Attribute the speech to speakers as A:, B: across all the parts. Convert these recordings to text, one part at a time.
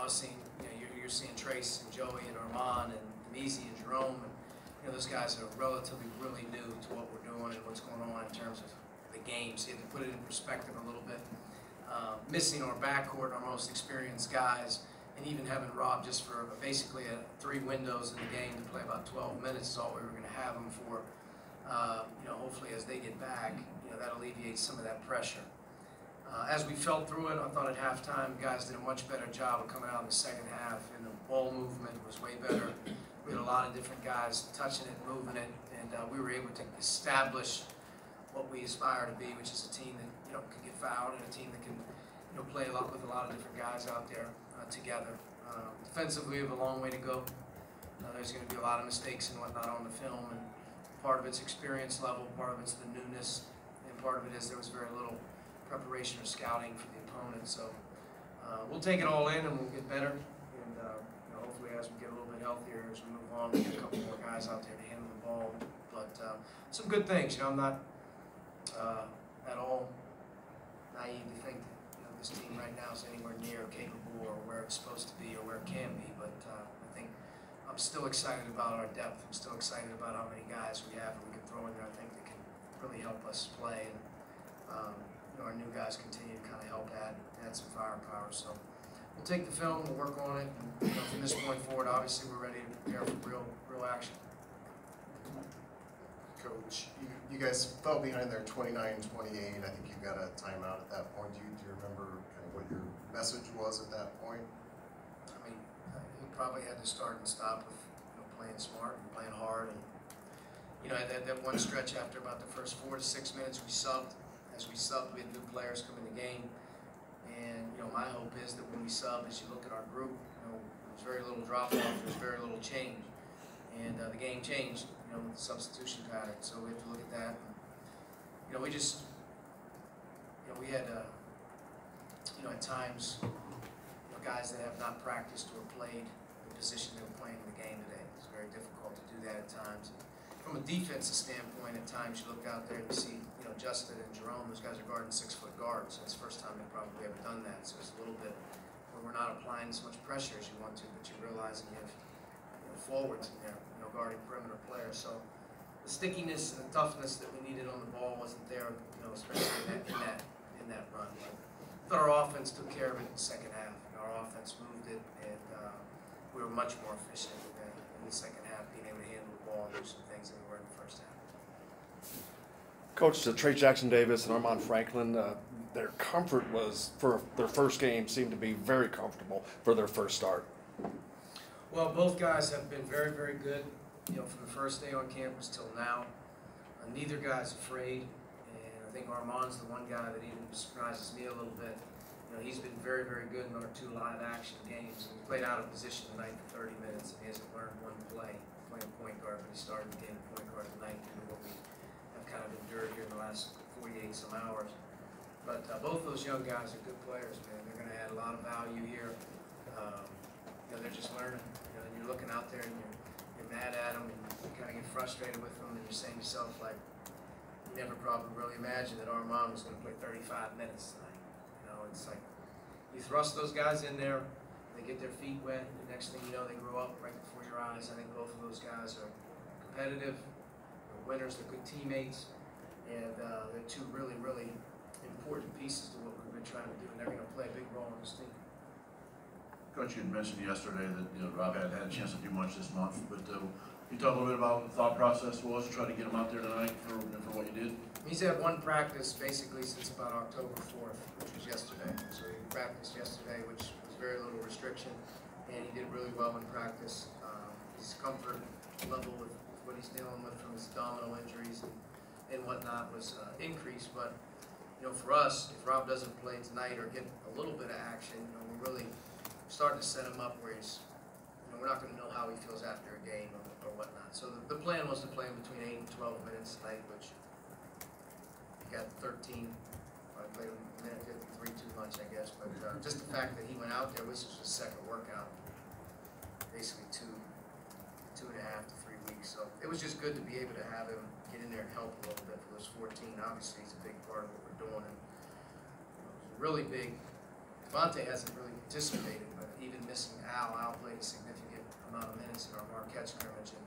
A: I was seeing, you know, you're, you're seeing Trayce and Joey and Armaan and Measy and Jerome, and, you know, those guys are relatively really new to what we're doing and what's going on in terms of the game, so you have to put it in perspective a little bit. Uh, missing our backcourt, our most experienced guys, and even having Rob just for basically a, three windows in the game to play about 12 minutes is all we were going to have him for. Uh, you know, hopefully as they get back, you know, that alleviates some of that pressure. Uh, as we felt through it, I thought at halftime, guys did a much better job of coming out in the second half, and the ball movement was way better. We had a lot of different guys touching it, moving it, and uh, we were able to establish what we aspire to be, which is a team that you know can get fouled and a team that can you know play a lot with a lot of different guys out there uh, together. Uh, defensively, we have a long way to go. Uh, there's going to be a lot of mistakes and whatnot on the film, and part of it's experience level, part of it's the newness, and part of it is there was very little preparation or scouting for the opponent. So uh, we'll take it all in and we'll get better. And uh, you know, hopefully, as we get a little bit healthier as we move on, we get a couple more guys out there to handle the ball. But uh, some good things. You know, I'm not uh, at all naive to think that you know, this team right now is anywhere near capable or where it's supposed to be or where it can be. But uh, I think I'm still excited about our depth. I'm still excited about how many guys we have that we can throw in there. I think that can really help us play. And, um, know, our new guys continue to kind of help add, add some firepower. So we'll take the film, we'll work on it, and you know, from this point forward, obviously we're ready to prepare for real, real action.
B: Coach, you, you guys fell behind there 29-28. I think you got a timeout at that point. Do you, do you remember kind of what your message was at that point?
A: I mean, he probably had to start and stop with you know, playing smart and playing hard. And you know, that, that one stretch after about the first four to six minutes, we subbed. As we subbed, we had new players come in the game. And you know, my hope is that when we sub, as you look at our group, you know, there's very little drop off, there's very little change, and uh, the game changed. You know, with the substitution pattern. So we have to look at that. And, you know, we just, you know, we had, uh, you know, at times, you know, guys that have not practiced or played the position they were playing in the game today. It's very difficult to do that at times. And from a defensive standpoint, at times you look out there and you see, you know, Justin and Jerome, those guys are guarding six-foot guards. It's the first time they've probably ever done that. So it's a little bit where we're not applying as much pressure as you want to, but you realize that you have you know, forwards in there, you know, guarding perimeter players. So the stickiness and the toughness that we needed on the ball wasn't there, you know, especially in that in that in that run. But our offense took care of it in the second half. Our offense moved it, and uh, we were much more efficient in, in the second half, being able to handle the ball and do some things that we were in the first half.
C: Coach uh, Trey Jackson Davis and Armaan Franklin, uh, their comfort was for their first game seemed to be very comfortable for their first start.
A: Well, both guys have been very, very good, you know, from the first day on campus till now. Uh, neither guy's afraid, and I think Armaan's the one guy that even surprises me a little bit. You know, he's been very, very good in our two live action games. He played out of position tonight for 30 minutes, and he hasn't learned one play playing point guard, but he started the game point guard tonight due to what we have kind of endured here in the last 48 some hours. But uh, both those young guys are good players, man. They're going to add a lot of value here. Um, you know, they're just learning. You know, and you're looking out there and you're, you're mad at them and you kind of get frustrated with them and you're saying to yourself, like, you never probably really imagined that Armaan was going to play 35 minutes tonight. It's like you thrust those guys in there, they get their feet wet, the next thing you know, they grow up right before your eyes. I think both of those guys are competitive, they're winners, they're good teammates, and uh, they're two really, really important pieces to what we've been trying to do, and they're going to play a big role in this team.
D: Coach, you had mentioned yesterday that, you know, Rob hadn't had a chance to do much this month, but, uh, you talk a little bit about what the thought process was to try to get him out there tonight for, for what you did?
A: He's had one practice basically since about October fourth, which was yesterday. So he practiced yesterday, which was very little restriction, and he did really well in practice. Um, his comfort level with, what he's dealing with from his abdominal injuries and, and whatnot was uh, increased. But you know, for us, if Rob doesn't play tonight or get a little bit of action, you know, we're really starting to set him up where he's, you know, we're not going to know how he feels after a game whatnot. So the, the plan was to play him between eight and twelve minutes tonight, which he got thirteen. I played him a minute fifty-three too much, I guess, but uh, just the fact that he went out there, this was his second workout, basically two, two and a half to three weeks. So it was just good to be able to have him get in there and help a little bit for those fourteen. Obviously, he's a big part of what we're doing, and it was really big. Devonte hasn't really participated, but even missing Al. Al played a significant amount of minutes in our Marquette scrimmage, and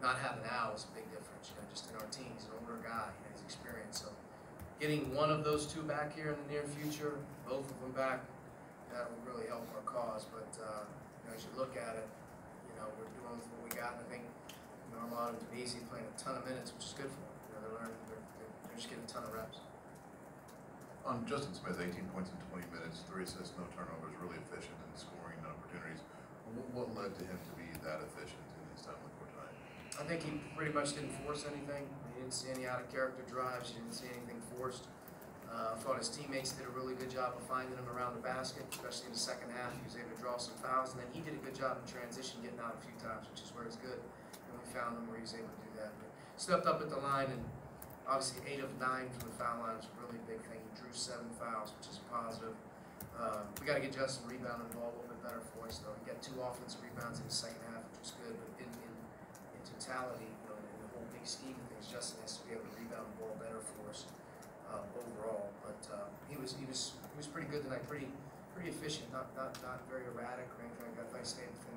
A: not having Al is a big difference, you know, just in our team. He's an older guy, you know, he's experienced, so getting one of those two back here in the near future, both of them back, that will really help our cause, but, uh, you know, as you look at it, you know, we're doing what we got, and I think, you know, Armaan and Denise playing a ton of minutes, which is good for them, you know, they're learning, they're, they're just getting a ton of reps.
E: On Justin Smith, eighteen points in twenty minutes, three assists, no turnovers, really opportunities. To him to be that efficient in his time the?
A: I think he pretty much didn't force anything. You didn't see any out of character drives. You didn't see anything forced. Uh, I thought his teammates did a really good job of finding him around the basket, especially in the second half. He was able to draw some fouls, and then he did a good job in transition, getting out a few times, which is where he's good. And we found him where he was able to do that. But stepped up at the line, and obviously eight of nine from the foul line was a really big thing. He drew seven fouls, which is positive. Uh, we got to get Justin rebounding the ball a little bit better for us, though. He got two offensive rebounds in the second half, which was good. But in, in, in totality, you know, in the whole big scheme of things, Justin has to be able to rebound the ball better for us uh, overall. But uh, he was he was he was pretty good tonight. Pretty pretty efficient. Not not not very erratic or anything. I he stayed game.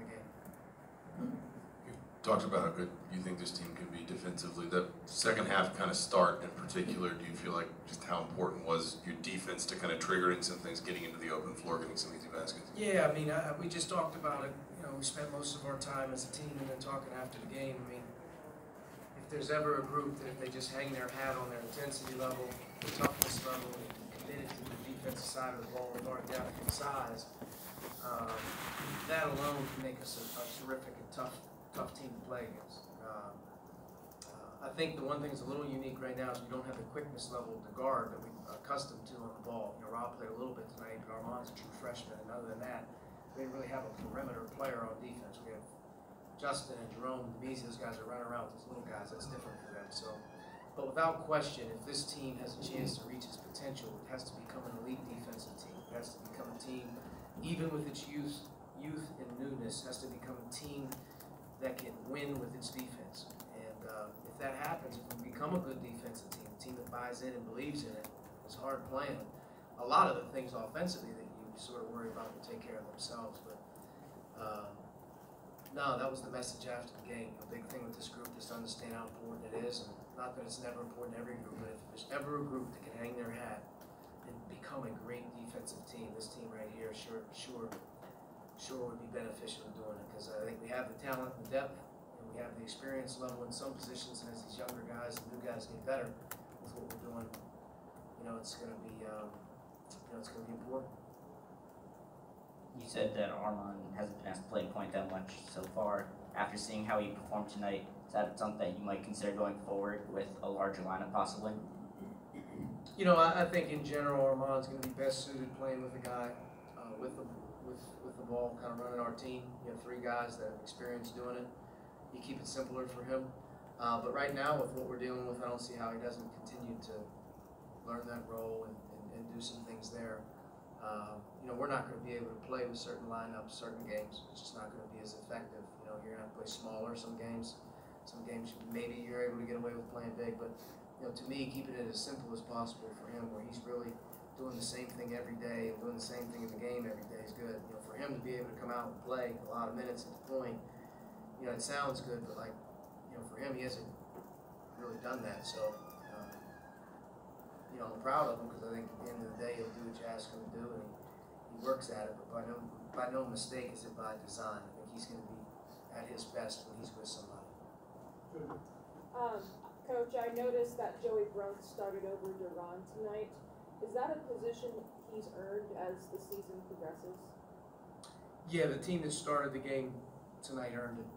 F: Talked about how good you think this team can be defensively. That second half kind of start in particular, do you feel like just how important was your defense to kind of triggering some things, getting into the open floor, getting some easy baskets?
A: Yeah, I mean, uh, we just talked about it, you know, we spent most of our time as a team and then talking after the game. I mean, if there's ever a group that if they just hang their hat on their intensity level, the toughness level, and committed to the defensive side of the ball our depth and size, um, that alone can make us a, a terrific and tough, tough team to play against. Um, uh, I think the one thing that's a little unique right now is we don't have the quickness level of the guard that we're accustomed to on the ball. You know, Rob played a little bit tonight, but Armaan's a true freshman, and other than that, we didn't really have a perimeter player on defense. We have Justin and Jerome, Damezi, those guys are running around with those little guys. That's different for them. So, but without question, if this team has a chance to reach its potential, it has to become an elite defensive team. It has to become a team, even with its youth, youth and newness, has to become a team that can win with its defense. And uh, if that happens, if we become a good defensive team, a team that buys in and believes in it, it, is hard playing. A lot of the things offensively that you sort of worry about will take care of themselves. But um, no, that was the message after the game. A big thing with this group is to understand how important it is, and not that it's never important in every group, but if there's ever a group that can hang their hat and become a great defensive team, this team right here sure, sure, sure would be beneficial in doing it because I think we have the talent and the depth, and we have the experience level in some positions, and as these younger guys and new guys get better with what we're doing, you know, it's going to be, um, you know, it's going to be important.
G: You said that Armaan hasn't been asked to play point that much so far. After seeing how he performed tonight, is that something that you might consider going forward with a larger lineup possibly?
A: You know, I, I think in general, Armaan's gonna be best suited playing with a guy, uh, with the, with, with the ball, kind of running our team. You have three guys that have experience doing it. You keep it simpler for him. Uh, but right now, with what we're dealing with, I don't see how he doesn't continue to learn that role and, and, and do some things there. Uh, you know, we're not gonna be able to play with certain lineups, certain games. It's just not gonna be as effective. You know, you're gonna to play smaller some games. Some games, maybe you're able to get away with playing big, but you know, to me, keeping it as simple as possible for him, where he's really doing the same thing every day and doing the same thing in the game every day is good. You know, for him to be able to come out and play a lot of minutes at the point, you know, it sounds good, but like, you know, for him, he hasn't really done that. So, um, you know, I'm proud of him because I think at the end of the day, he'll do what you ask him to do, and he, he works at it. But by no by no mistake is it by design. I think he's going to be at his best when he's with somebody.
H: Um, Coach, I noticed that Joey Brunk started over De'Ron tonight. Is that a position he's earned as the season progresses?
A: Yeah, the team that started the game tonight earned it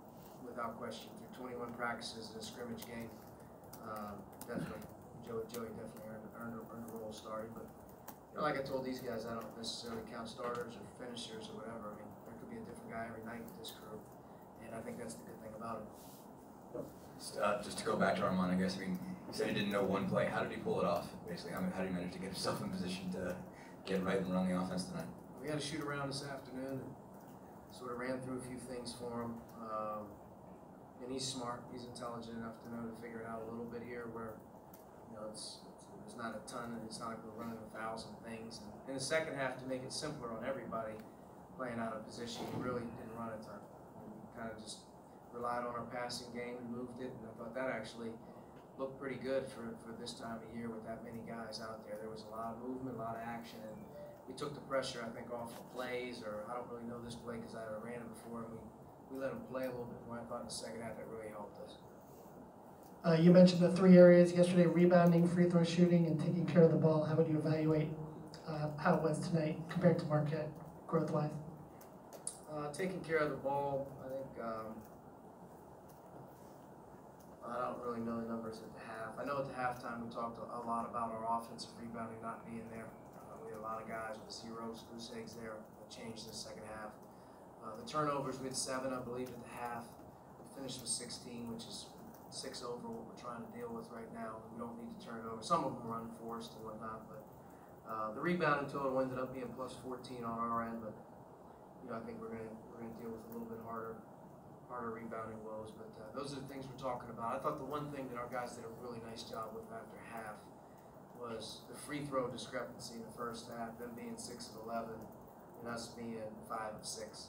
A: without question through 21 practices and a scrimmage game. Um, definitely, Joey, Joey definitely earned, earned, a, earned a role starting. But you know, like I told these guys, I don't necessarily count starters or finishers or whatever. I mean, there could be a different guy every night with this crew, and I think that's the good thing about it.
I: Uh, just to go back to Armaan, I guess, I mean, you said he didn't know one play. How did he pull it off? Basically, how, how did he manage to get himself in position to get right and run the offense tonight?
A: We had a shoot around this afternoon and sort of ran through a few things for him. Um, and he's smart, he's intelligent enough to know to figure it out a little bit here where, you know, it's, it's, there's not a ton and it's not like we're running a thousand things. And in the second half, to make it simpler on everybody, playing out of position, he really didn't run a ton. We kind of just relied on our passing game and moved it, and I thought that actually looked pretty good for, for this time of year with that many guys out there. There was a lot of movement, a lot of action, and we took the pressure, I think, off of plays, or I don't really know this play because I never ran it before, and we, we let them play a little bit more. I thought in the second half that really helped us.
J: Uh, you mentioned the three areas yesterday, rebounding, free throw shooting, and taking care of the ball. How would you evaluate, uh, how it was tonight compared to Marquette, growth-wise?
A: Uh, taking care of the ball, I think, um, I don't really know numbers at the half. I know at the halftime, we talked a lot about our offensive rebounding not being there. Uh, we had a lot of guys with zeros, goose eggs there, that changed in the second half. Uh, the turnovers, we had seven, I believe, at the half. We finished with sixteen, which is six over what we're trying to deal with right now. We don't need to turn it over. Some of them were unforced and whatnot, but, uh, the rebounding total ended up being plus fourteen on our end, but you know, I think we're gonna, we're gonna deal with a little bit harder, harder rebounding woes, but, uh, those are the things we're talking about. I thought the one thing that our guys did a really nice job with after half was the free throw discrepancy in the first half, them being six of eleven, and us being five of six.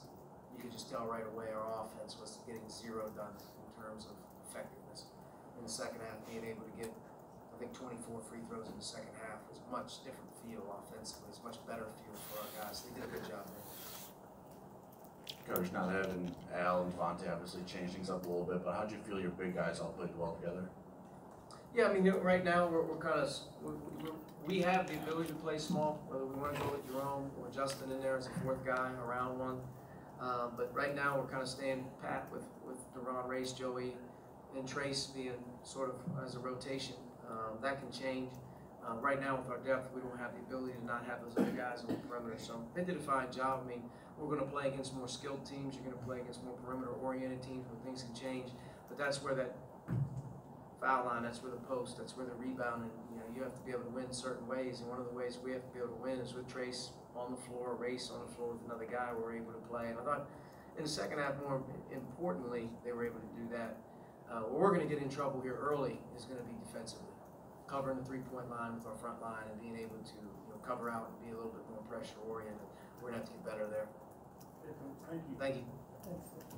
A: You could just tell right away our offense was getting zero done in terms of effectiveness. In the second half, being able to get, I think twenty-four free throws in the second half was much different feel offensively, it's much better feel for our guys. They did a good job there.
D: Coach, not having Al and Devonte obviously changed things up a little bit, but how'd you feel your big guys all played well together?
A: Yeah, I mean, right now, we're, we're kind of, we, we, have the ability to play small, whether we wanna go with Jerome or Justin in there as a fourth guy around one. Uh, but right now, we're kind of staying pat with, with De'Ron, Race, Joey, and Trayce being sort of as a rotation. Um, that can change. Uh, right now, with our depth, we don't have the ability to not have those other guys on the perimeter, so they did a fine job. I mean, we're gonna play against more skilled teams, you're gonna play against more perimeter-oriented teams where things can change, but that's where that foul line, that's where the post, that's where the rebound, and, you know, you have to be able to win certain ways, and one of the ways we have to be able to win is with Trayce on the floor, Race on the floor with another guy, we're able to play, and I thought in the second half, more importantly, they were able to do that. Uh, where we're gonna get in trouble here early is gonna be defensively, covering the three-point line with our front line and being able to, you know, cover out and be a little bit more pressure-oriented, we're gonna have to get better there.
K: Thank you.
A: Thank you.
J: Thanks.